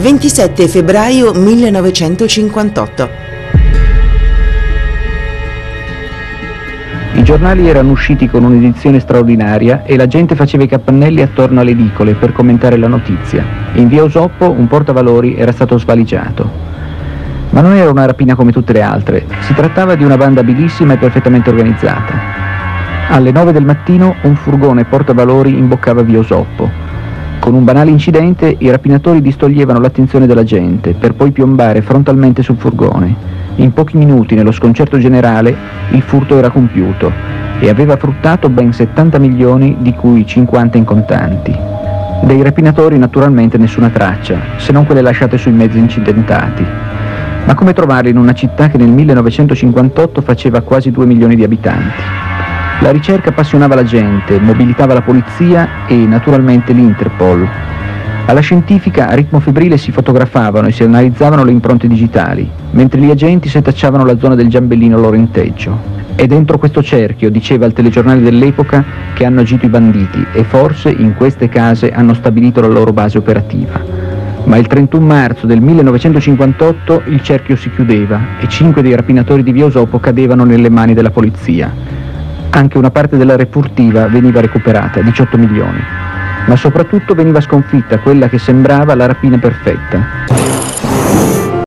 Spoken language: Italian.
27 febbraio 1958. I giornali erano usciti con un'edizione straordinaria e la gente faceva i capannelli attorno alle edicole per commentare la notizia. In via Osoppo un portavalori era stato svaligiato. Ma non era una rapina come tutte le altre, si trattava di una banda abilissima e perfettamente organizzata. Alle 9 del mattino un furgone portavalori imboccava via Osoppo. Con un banale incidente i rapinatori distoglievano l'attenzione della gente per poi piombare frontalmente sul furgone. In pochi minuti, nello sconcerto generale, il furto era compiuto e aveva fruttato ben 70 milioni, di cui 50 in contanti. Dei rapinatori naturalmente nessuna traccia, se non quelle lasciate sui mezzi incidentati. Ma come trovarli in una città che nel 1958 faceva quasi 2 milioni di abitanti? La ricerca appassionava la gente, mobilitava la polizia e naturalmente l'Interpol, alla scientifica a ritmo febbrile si fotografavano e si analizzavano le impronte digitali, mentre gli agenti setacciavano la zona del giambellino Lorenteggio. È dentro questo cerchio, diceva il telegiornale dell'epoca, che hanno agito i banditi e forse in queste case hanno stabilito la loro base operativa. Ma il 31 marzo del 1958 il cerchio si chiudeva e cinque dei rapinatori di Viosopo cadevano nelle mani della polizia. Anche una parte della refurtiva veniva recuperata, 18 milioni ma soprattutto veniva sconfitta quella che sembrava la rapina perfetta.